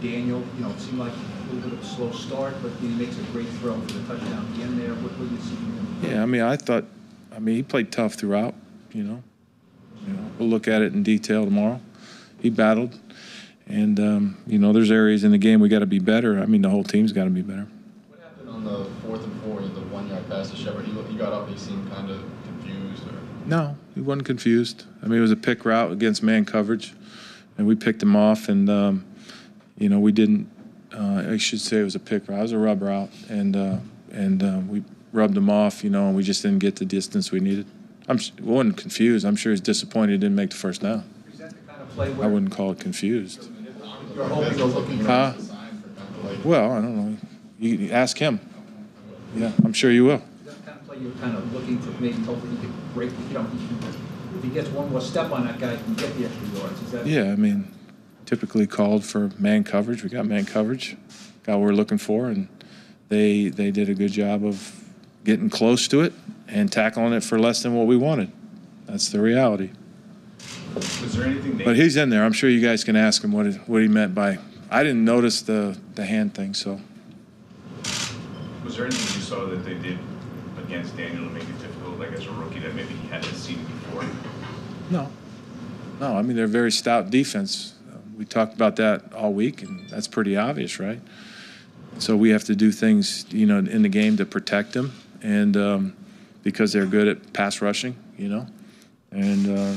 Daniel, you know, it seemed like a little bit of a slow start, but he makes a great throw for the touchdown at the end there. What, what do you see from him? Yeah, I mean, I thought, I mean, he played tough throughout. You know, you know, we'll look at it in detail tomorrow. He battled, and um, you know, there's areas in the game we got to be better. I mean, the whole team's got to be better. What happened on the fourth and four, the one yard pass to Shepard? He, he got up, he seemed kind of confused or. No, he wasn't confused. I mean, it was a pick route against man coverage, and we picked him off, and um, you know, we didn't. Uh, I should say it was a pick route. It was a rub route, and uh, and uh, we rubbed him off, you know, and we just didn't get the distance we needed. I'm wasn't confused. I'm sure he's disappointed he didn't make the first down. Is that the kind of play I wouldn't call it confused. you're hoping to looking Huh? Well, I don't know. You you ask him. Yeah, I'm sure you will. Is that the kind of play you're kind of looking to maybe hopefully he could break, you know, if he gets one more step on that guy, he can get the extra yards? Is that? Yeah, I mean, typically called for man coverage. We got man coverage, got what we're looking for, and they they did a good job of getting close to it and tackling it for less than what we wanted. That's the reality. Was there anything But he's in there. I'm sure you guys can ask him what it, what he meant by. I didn't notice the the hand thing, so was there anything you saw that they did against Daniel to make it difficult, like as a rookie that maybe he hadn't seen before? no, no. I mean, they're a very stout defense. We talked about that all week, and that's pretty obvious, right? So we have to do things, you know, in the game to protect them, and um, because they're good at pass rushing, you know, and uh,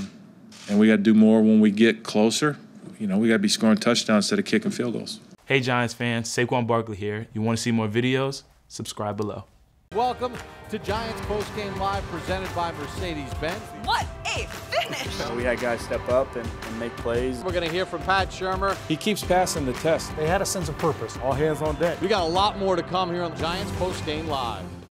and we got to do more when we get closer. You know, we got to be scoring touchdowns instead of kicking field goals. Hey Giants fans, Saquon Barkley here. You want to see more videos? Subscribe below. Welcome to Giants Post Game Live presented by Mercedes Benz. What a finish! We had guys step up and, and make plays. We're going to hear from Pat Shurmur. He keeps passing the test. They had a sense of purpose. All hands on deck. We got a lot more to come here on the Giants Post Game Live.